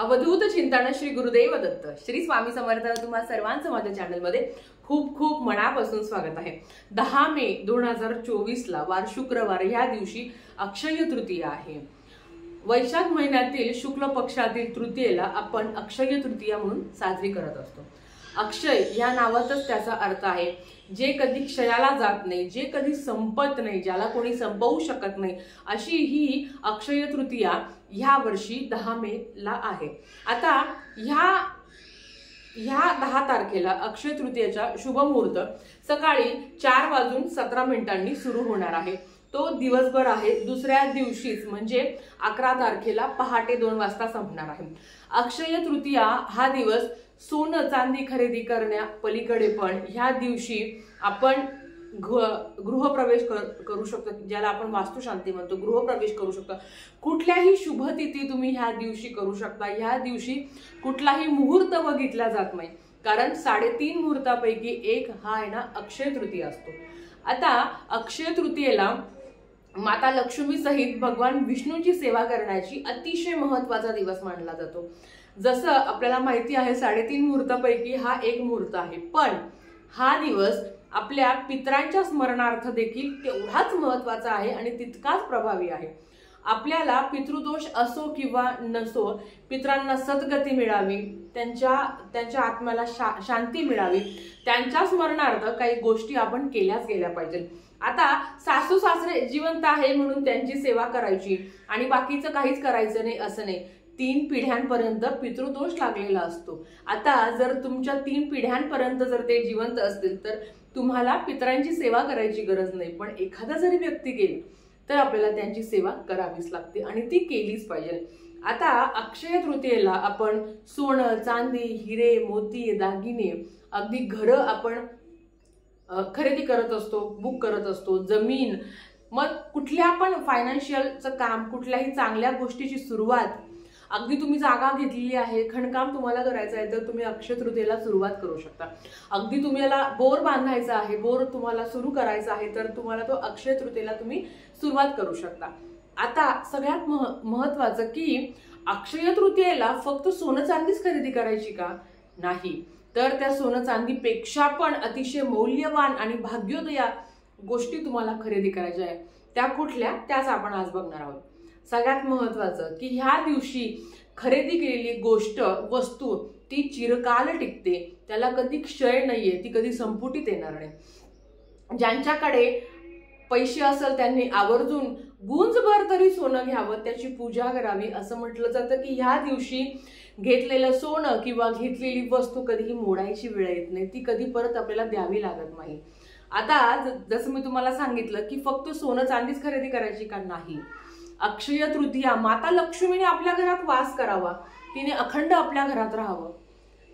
अवधूत चिंतन श्री गुरुदेव दत्त. श्री स्वामी समर्थ तुम्हा सर्वांचं माझ्या चॅनलमध्ये खूप खूप मनापासून स्वागत आहे. दहा मे दोन हजार चोवीसला वार शुक्रवार ह्या दिवशी अक्षय तृतीया आहे. वैशाख महिन्यातील शुक्ल पक्षातील तृतीयेला आपण अक्षय तृतीया म्हणून साजरी करत असतो. अक्षय या नावातच त्याचा अर्थ आहे. जे कधी क्षयाला जात नाही जे कधी संपत नाही ज्याला कोणी संपवू शकत नाही अशी ही अक्षय तृतीया ह्या वर्षी दहा मे ला आहे. आता ह्या ह्या दहा तारखेला अक्षय तृतीयेचा शुभ मुहूर्त सकाळी चार वाजून सतरा मिनिटांनी सुरू होणार आहे. तो दिवसभर आहे. दुसऱ्या दिवशीच म्हणजे अकरा तारखेला पहाटे दोन वाजता संपणार आहे. अक्षय तृतीया हा दिवस सोनं चांदी खरेदी करण्या पलीकडे पण ह्या दिवशी आपण गृहप्रवेश कर- करू शकतो ज्याला आपण वास्तुशांती म्हणतो गृहप्रवेश करू शकतो. कुठल्याही शुभतिथी तुम्ही ह्या दिवशी करू शकता. ह्या दिवशी कुठलाही मुहूर्त बघितला जात नाही. कारण साडेतीन मुहूर्तापैकी एक हा आहे ना अक्षय तृतीय असतो. आता अक्षय तृतीयेला माता लक्ष्मी सहित भगवान विष्णूची सेवा करण्याची अतिशय महत्त्वाचा दिवस मानला जातो. जसं आपल्याला माहिती आहे साडेतीन मुहूर्तापैकी हा एक मुहूर्त आहे. पण हा दिवस आपल्या पित्रांच्या स्मरणार्थ देखील तेवढाच महत्त्वाचा आहे आणि तितकाच प्रभावी आहे. आपल्याला पितृदोष असो किंवा नसो पित्रांना सद्गती मिळावी त्यांच्या त्यांच्या आत्म्याला शा शांती मिळावी त्यांच्या स्मरणार्थ काही गोष्टी आपण केल्याच गेल्या पाहिजेत. आता सासू सासरे जिवंत आहे म्हणून त्यांची सेवा करायची आणि बाकीचं काहीच करायचं नाही असं नाही. तीन पिढ्यांपर्यंत पितृदोष लागलेला असतो. आता जर तुमच्या तीन पिढ्यांपर्यंत जर ते जिवंत असतील तर तुम्हाला पितरांची सेवा करायची गरज नाही. पण एखादा जरी व्यक्ती गेली तर आपल्याला त्यांची सेवा करावीच लागते आणि ती केलीच पाहिजे. आता अक्षय तृतीयेला आपण सोनं चांदी हिरे मोती दागिने अगदी घरं आपण खरेदी करत असतो बुक करत असतो जमीन मग कुठल्या पण फायनान्शियलचं काम कुठल्याही चांगल्या गोष्टीची सुरुवात अगदी तुम्ही जागा घेतलेली आहे खणकाम तुम्हाला करायचं आहे तर तुम्ही अक्षय तृतीयेला सुरुवात करू शकता. अगदी तुम्हाला बोर बांधायचा आहे बोर तुम्हाला सुरू करायचा आहे तर तुम्हाला तो अक्षय तृतीयेला तुम्ही सुरुवात करू शकता. आता सगळ्यात मह महत्वाचं की अक्षय तृतीयेला फक्त सोनं चांदीच खरेदी करायची का? नाही. तर त्या सोनं चांदीपेक्षा पण अतिशय मौल्यवान आणि भाग्योदया गोष्टी तुम्हाला खरेदी करायच्या आहे. त्या कुठल्या? त्याच आपण आज बघणार आहोत. सगळ्यात महत्वाचं की ह्या दिवशी खरेदी केलेली गोष्ट वस्तू ती चिरकाल टिकते. त्याला कधी क्षय नाहीये ती कधी संपुटीत येणार नाही. ज्यांच्याकडे पैसे असेल त्यांनी आवर्जून गुंजभर तरी सोनं घ्यावं त्याची पूजा करावी. असं म्हटलं जातं की ह्या दिवशी घेतलेलं सोनं किंवा घेतलेली वस्तू कधीही मोडायची वेळ येत नाही. ती कधी परत आपल्याला द्यावी लागत नाही. आता जसं मी तुम्हाला सांगितलं की फक्त सोनं चांदीच खरेदी करायची का नाही? अक्षय तृतीया माता लक्ष्मीने आपल्या घरात वास करावा. तिने अखंड आपल्या घरात राहावं.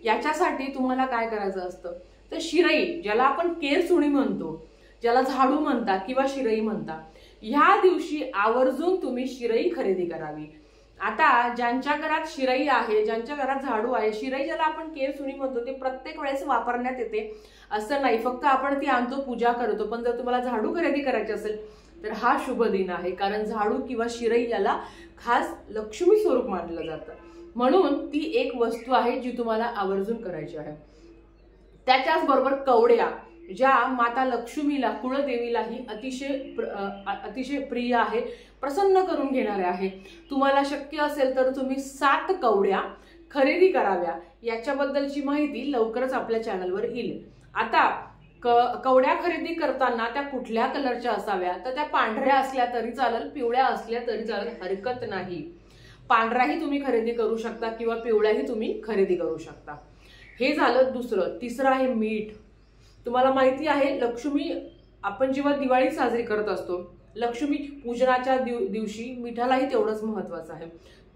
याच्यासाठी तुम्हाला काय करायचं असतं? तर शिरई ज्याला आपण केर सुणी म्हणतो ज्याला झाडू म्हणता किंवा शिरई म्हणता ह्या दिवशी आवर्जून तुम्ही शिरई खरेदी करावी. आता ज्यांच्या घरात शिरई आहे ज्यांच्या घरात झाडू आहे शिरई ज्याला आपण केर सुणी म्हणतो ते प्रत्येक वेळेस वापरण्यात येते. असं नाही फक्त आपण ती आणतो पूजा करतो. पण जर तुम्हाला झाडू खरेदी करायची असेल तर हा शुभ दिन आहे कारण झाडू किंवा शिरई याला खास लक्ष्मी स्वरूप मानलं जातं. म्हणून ती एक वस्तू आहे जी तुम्हाला आवर्जून करायची आहे. त्याच्याच बरोबर कवड्या ज्या माता लक्ष्मीला कुळदेवीलाही अतिशय प्र- अतिशय प्रिय आहे प्रसन्न करून घेणारे आहे. तुम्हाला शक्य असेल तर तुम्ही सात कवड्या खरेदी कराव्या. याच्याबद्दलची माहिती लवकरच आपल्या चॅनलवर येईल. आता क कवड्या खरेदी करताना त्या कुठल्या कलरच्या असाव्या? तर त्या पांढऱ्या असल्या तरी चालेल पिवळ्या असल्या तरी चालेल हरकत नाही. पांढऱ्याही तुम्ही खरेदी करू शकता किंवा पिवळ्याही तुम्ही खरेदी करू शकता. हे झालं दुसरं. तिसरं आहे मीठ. तुम्हाला माहिती आहे लक्ष्मी आपण जेव्हा दिवाळी साजरी करत असतो लक्ष्मी पूजनाच्या दिव दिवशी मिठालाही तेवढंच महत्वाचं आहे.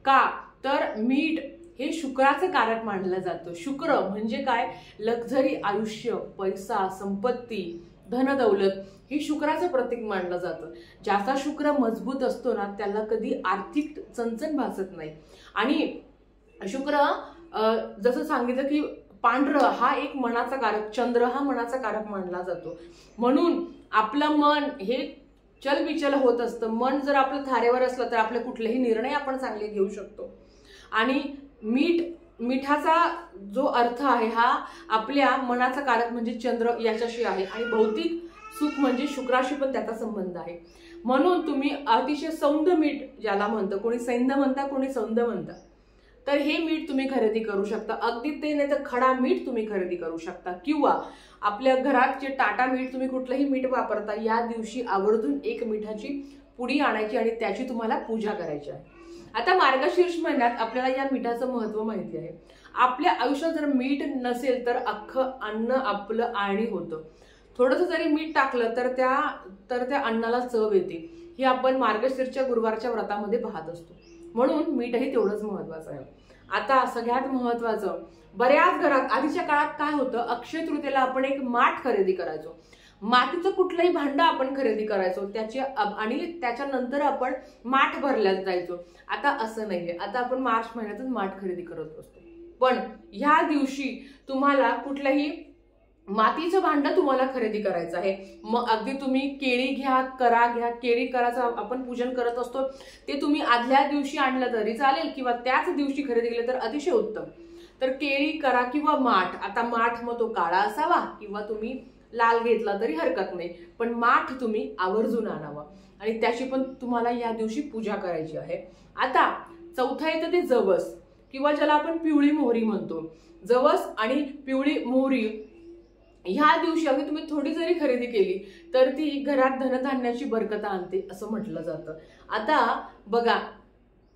का? तर मीठ हे शुक्राचं कारक मानलं जातं. शुक्र म्हणजे काय? लक्झरी आयुष्य पैसा संपत्ती धनदौलत हे शुक्राचं प्रतीक मानलं जातं. ज्याचा शुक्र मजबूत असतो ना त्याला कधी आर्थिक चणचण भासत नाही. आणि शुक्र जसं सांगितलं की पांढरं हा एक मनाचा कारक चंद्र हा मनाचा कारक मानला जातो. म्हणून आपलं मन हे चलबिचल होत असतं. मन जर आपलं थारेवर असलं तर आपले कुठलेही निर्णय आपण चांगले घेऊ शकतो. आणि मीठ मिठाचा जो अर्थ आहे हा आपल्या मनाचा कारक म्हणजे चंद्र याच्याशी आहे आणि भौतिक सुख म्हणजे शुक्राशी पण त्याचा संबंध आहे. म्हणून तुम्ही अतिशय सौंद मीठ ज्याला म्हणतं कोणी सैंद म्हणता कोणी सौंद म्हणता तर हे मीठ तुम्ही खरेदी करू शकता. अगदी ते नाही तर खडा मीठ तुम्ही खरेदी करू शकता. किंवा आपल्या घरात जे टाटा मीठ तुम्ही कुठलंही मीठ वापरता या दिवशी आवर्जून एक मिठाची पुडी आणायची आणि त्याची तुम्हाला पूजा करायची आहे. आता मार्गशीर्ष महिन्यात आपल्याला या मिठाचं महत्त्व माहिती आहे. आपल्या आयुष्यात जर मीठ नसेल तर अख्खं अन्न आपलं आळणी होतं. थोडंसं जरी मीठ टाकलं तर त्या तर त्या अन्नाला चव येते. हे आपण मार्गशीर्षच्या गुरुवारच्या व्रतामध्ये पाहत असतो. म्हणून मीठही तेवढंच महत्वाचं आहे. आता सगळ्यात महत्वाचं बऱ्याच घरात आधीच्या काळात काय होतं अक्षय तृतीयेला आपण एक माठ खरेदी करायचो. मातीचं कुठलंही भांडं आपण खरेदी करायचो त्याची आणि त्याच्यानंतर आपण माठ भरल्यास जायचो. आता असं नाहीये. आता आपण मार्च महिन्यातच माठ खरेदी करत असतो. पण ह्या दिवशी तुम्हाला कुठल्याही मातीचं भांडं तुम्हाला खरेदी करायचं आहे. मग अगदी तुम्ही केळी घ्या करा घ्या केळी कराचं आपण पूजन करत असतो. ते तुम्ही आदल्या दिवशी आणलं तरी चालेल किंवा त्याच दिवशी खरेदी केलं तर अतिशय उत्तम. तर केळी करा किंवा माठ. आता माठ मग तो काळा असावा किंवा तुम्ही लाल घेतला तरी हरकत नाही. पण माठ तुम्ही आवर्जून आणावा. आणि त्याची पण तुम्हाला या दिवशी पूजा करायची आहे. आता चौथा येतं ते जवस किंवा ज्याला आपण पिवळी मोहरी म्हणतो. जवस आणि पिवळी मोहरी ह्या दिवशी अगदी तुम्ही थोडी जरी खरेदी केली तर ती घरात धनधान्याची बरकता आणते असं म्हटलं जातं. आता बघा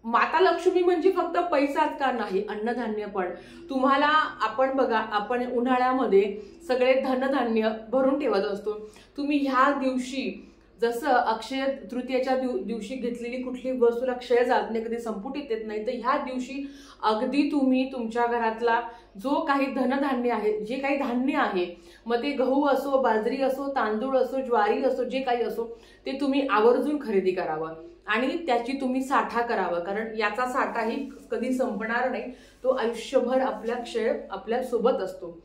माता लक्ष्मी म्हणजे फक्त पैसाच का नाही? अन्नधान्य पण. तुम्हाला आपण बघा आपण उन्हाळ्यामध्ये सगळे धनधान्य भरून ठेवत असतो. तुम्ही ह्या दिवशी जसं अक्षय तृतीयाच्या दिवशी घेतलेली कुठली वस्तूला क्षय जात नाही कधी संपुटीत येत नाही तर ह्या दिवशी अगदी तुम्ही तुमच्या घरातला जो काही धनधान्य आहे जे काही धान्य आहे मग ते गहू असो बाजरी असो तांदूळ असो ज्वारी असो जे काही असो ते तुम्ही आवर्जून खरेदी करावं. आणि त्याची तुम्ही साठा करावा कारण याचा साठाही कधी संपणार नाही तो आयुष्यभर आपल्या क्षय आपल्यासोबत असतो.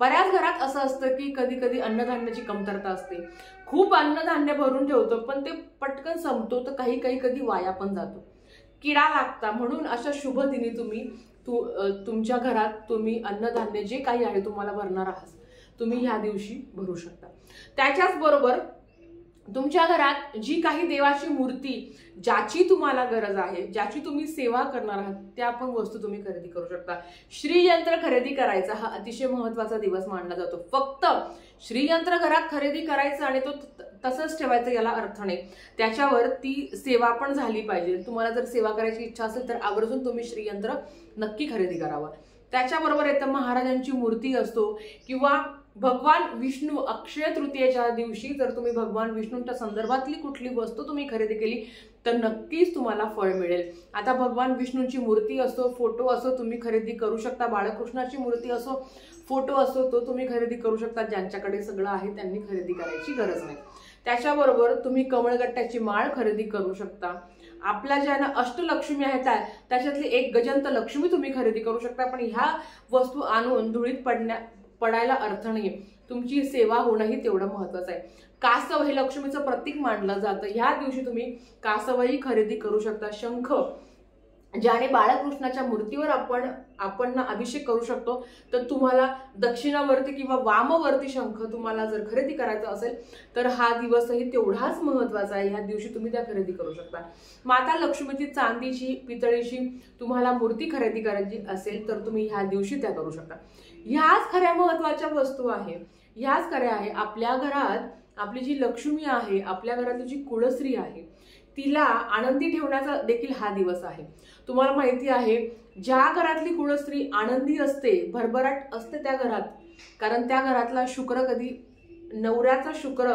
बऱ्याच घरात असं असतं की कधी कधी अन्नधान्याची कमतरता असते. खूप अन्नधान्य भरून ठेवतो पण ते पटकन संपतो तर काही काही कधी वाया पण जातो. किडा लागता म्हणून अशा शुभ दिनी तुम्ही तु तुमच्या घरात तुम्ही अन्नधान्य जे काही आहे तुम्हाला भरणार आहात तुम्ही ह्या दिवशी भरू शकता. त्याच्याच बरोबर तुमच्या घरात जी काही देवाची मूर्ती ज्याची तुम्हाला गरज आहे ज्याची तुम्ही सेवा करणार आहात त्या पण वस्तू तुम्ही खरेदी करू शकता. श्रीयंत्र खरेदी करायचा हा अतिशय महत्त्वाचा दिवस मानला जातो. फक्त श्रीयंत्र घरात खरेदी करायचं आणि तो तसंच ठेवायचं याला अर्थ नाही. त्याच्यावर ती सेवा पण झाली पाहिजे. तुम्हाला जर सेवा करायची इच्छा असेल तर आवर्जून तुम्ही श्रीयंत्र नक्की खरेदी करावं. त्याच्याबरोबर येतं महाराजांची मूर्ती असतो किंवा भगवान विष्णू अक्षय तृतीयेच्या दिवशी जर तुम्ही भगवान विष्णूंच्या संदर्भातली कुठली वस्तू तुम्ही खरेदी केली तर नक्कीच तुम्हाला फळ मिळेल. आता भगवान विष्णूंची मूर्ती असो फोटो असो तुम्ही खरेदी करू शकता. बाळकृष्णाची मूर्ती असो फोटो असो तो तुम्ही खरेदी करू शकता. ज्यांच्याकडे सगळं आहे त्यांनी खरेदी करायची गरज नाही. त्याच्याबरोबर तुम्ही कमळगट्ट्याची माळ खरेदी करू शकता. आपल्या ज्या अष्टलक्ष्मी आहेत त्याच्यातली एक गजंत लक्ष्मी तुम्ही खरेदी करू शकता. पण ह्या वस्तू आणून धुळीत पडण्या पडायला अर्थ नाही तुमची सेवा होणंही तेवढं महत्वाचं आहे. कासव हे लक्ष्मीचं प्रतीक मानलं जातं. ह्या दिवशी तुम्ही कासवही खरेदी करू शकता. शंख ज्याने बाळकृष्णाच्या मूर्तीवर आपण आपण अभिषेक करू शकतो तर तुम्हाला दक्षिणावरती किंवा वामवरती शंख तुम्हाला जर खरेदी करायचा असेल तर हा दिवसही तेवढाच महत्त्वाचा आहे. ह्या दिवशी तुम्ही त्या खरेदी करू शकता. माता लक्ष्मीची चांदीची पितळीची तुम्हाला मूर्ती खरेदी करायची असेल तर तुम्ही ह्या दिवशी त्या करू शकता. ह्याच खऱ्या महत्त्वाच्या वस्तू आहे. ह्याच खऱ्या आहे. आपल्या घरात आपली जी लक्ष्मी आहे आपल्या घरातली जी कुळश्री आहे तिला आनंदी ठेवण्याचा देखील हा दिवस आहे. तुम्हाला माहिती आहे ज्या घरातली कुळस्त्री आनंदी असते भरभराट असते त्या घरात. कारण त्या घरातला शुक्र कधी? नवऱ्याचा शुक्र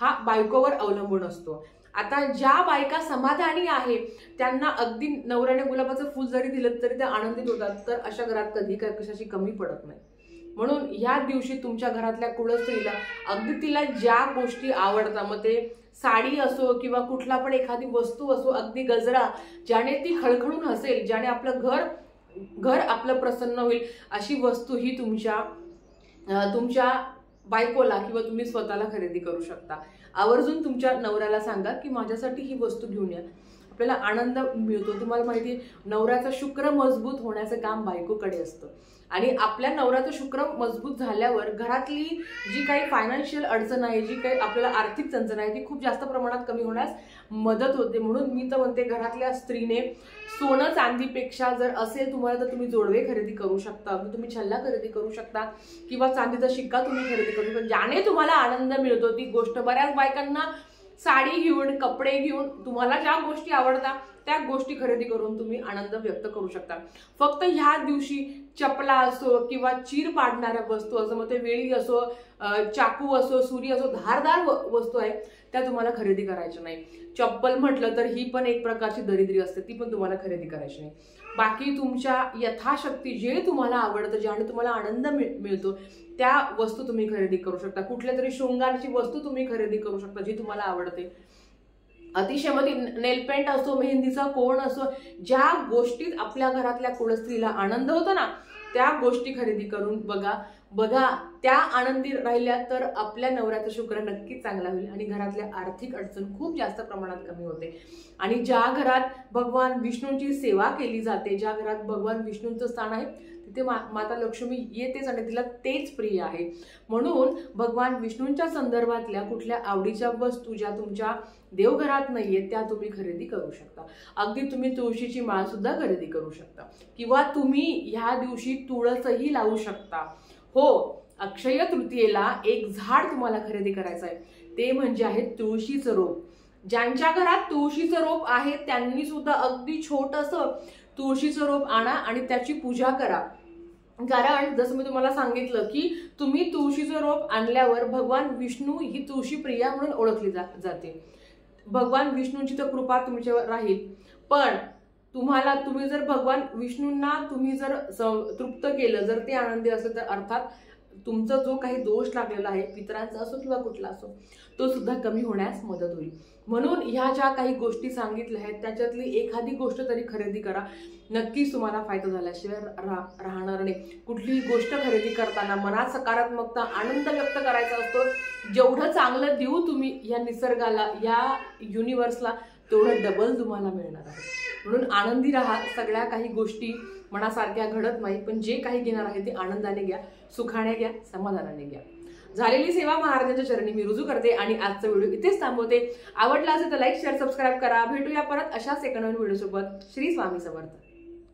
हा बायकोवर अवलंबून असतो. आता ज्या बायका समाधानी आहे त्यांना अगदी नवऱ्याने गुलाबाचं फुल जरी दिलं तरी त्या आनंदित होतात. तर अशा घरात कधी काय कशाची कमी पडत नाही. म्हणून ह्या दिवशी तुमच्या घरातल्या कुळस्त्रीला अगदी तिला ज्या गोष्टी आवडतात मग ते साडी असो किंवा कुठला पण एखादी वस्तू असो अगदी गजरा ज्याने ती खळखळून हसेल ज्याने आपलं घर घर आपलं प्रसन्न होईल अशी वस्तू ही तुमच्या तुमच्या बायकोला किंवा तुम्ही स्वतःला खरेदी करू शकता. आवर्जून तुमच्या नवऱ्याला सांगा की माझ्यासाठी ही वस्तू घेऊन या. आपल्याला आनंद मिळतो. तुम्हाला माहिती आहे, नवऱ्याचा शुक्र मजबूत होण्याचं काम बायकोकडे असतं. आणि आपल्या नवऱ्याचं शुक्र मजबूत झाल्यावर घरातली जी काही फायनान्शियल अडचण आहे जी काही आपल्याला आर्थिक चणचण आहे ती खूप जास्त प्रमाणात कमी होण्यास मदत होते. म्हणून मी तर म्हणते घरातल्या स्त्रीने सोनं चांदीपेक्षा जर असेल तुम्हाला तर तुम्ही जोडवे खरेदी करू शकता. तुम्ही छल्ला खरेदी करू शकता. किंवा चांदीचा शिक्का तुम्ही खरेदी करू शकता. ज्याने तुम्हाला आनंद मिळतो ती गोष्ट बऱ्याच बायकांना साडी घेऊन कपडे घेऊन तुम्हाला ज्या गोष्टी आवडतात त्या गोष्टी खरेदी करून तुम्ही आनंद व्यक्त करू शकता. फक्त ह्या दिवशी चपला असो किंवा चीर पाडणाऱ्या वस्तू असो मग ते वेळी असो चाकू असो सुरी असो धारदार वस्तू आहे त्या तुम्हाला खरेदी करायच्या नाही. चप्पल म्हटलं तर ही पण एक प्रकारची दरिद्री असते ती पण तुम्हाला खरेदी करायची नाही. बाकी तुमच्या यथाशक्ती जे तुम्हाला आवडतं ज्याने तुम्हाला आनंद मिळ- मिळतो त्या वस्तू तुम्ही खरेदी करू शकता. कुठल्या तरी शृंगारची वस्तू तुम्ही खरेदी करू शकता जी तुम्हाला आवडते. अतिशयमध्ये नेलपेंट असो मेहंदीचा कोण असो ज्या गोष्टीत आपल्या घरातल्या कुळस्त्रीला आनंद होतो ना त्या गोष्टी खरेदी करून बघा. बघा त्या आनंदी राहिल्या तर आपल्या नवऱ्याचा शुक्र नक्कीच चांगला होईल आणि घरातल्या आर्थिक अडचण खूप जास्त प्रमाणात कमी होते. आणि ज्या घरात भगवान विष्णूंची सेवा केली जाते ज्या घरात भगवान विष्णूंचं स्थान आहे तिथे मा माता लक्ष्मी येतेच आणि तिला तेच प्रिय आहे. म्हणून भगवान विष्णूंच्या संदर्भातल्या कुठल्या आवडीच्या वस्तू ज्या तुमच्या देवघरात नाहीये त्या तुम्ही खरेदी करू शकता. अगदी तुम्ही तुळशीची माळ सुद्धा खरेदी करू शकता. किंवा तुम्ही ह्या दिवशी तुळसही लावू शकता. हो अक्षय तृतीयेला एक झाड तुम्हाला खरेदी करायचं आहे ते म्हणजे आहे तुळशीचं रोप. ज्यांच्या घरात तुळशीचं रोप आहे त्यांनी सुद्धा अगदी छोटंसं तुळशीचं रोप आणा आणि त्याची पूजा करा. कारण जसं मी तुम्हाला सांगितलं की तुम्ही तुळशीचं रोप आणल्यावर भगवान विष्णू ही तुळशी प्रिया म्हणून ओळखली जा जाते. भगवान विष्णूंची तर कृपा तुमच्यावर राहील. पण तुम्हाला तुम्ही जर भगवान विष्णूंना तुम्ही जर तृप्त केलं जर ते आनंदी असेल तर अर्थात तुमचा जो काही दोष लागलेला आहे पितरांचा असो किंवा कुठला असो तो सुद्धा कमी होण्यास मदत होईल. म्हणून ह्या ज्या काही गोष्टी सांगितल्या आहेत त्याच्यातली एखादी गोष्ट तरी खरेदी करा. नक्कीच तुम्हाला फायदा झाल्याशिवाय रा राहणार नाही. कुठलीही गोष्ट खरेदी करताना मनात सकारात्मकता आनंद व्यक्त करायचा असतो. जेवढं चांगलं देऊ तुम्ही या निसर्गाला या युनिवर्सला तेवढं डबल तुम्हाला मिळणार आहे. म्हणून आनंदी राहा. सगळ्या काही गोष्टी मनासारख्या घडत नाही पण जे काही घेणार आहे ते आनंदाने घ्या सुखाने घ्या समाधानाने घ्या. झालेली सेवा महाराजांच्या चरणी मी रुजू करते आणि आजचा व्हिडिओ इथेच थांबवते. आवडला असेल तर लाईक शेअर सबस्क्राईब करा. भेटूया परत अशाच एका नवीन व्हिडिओसोबत. श्री स्वामी समर्थ.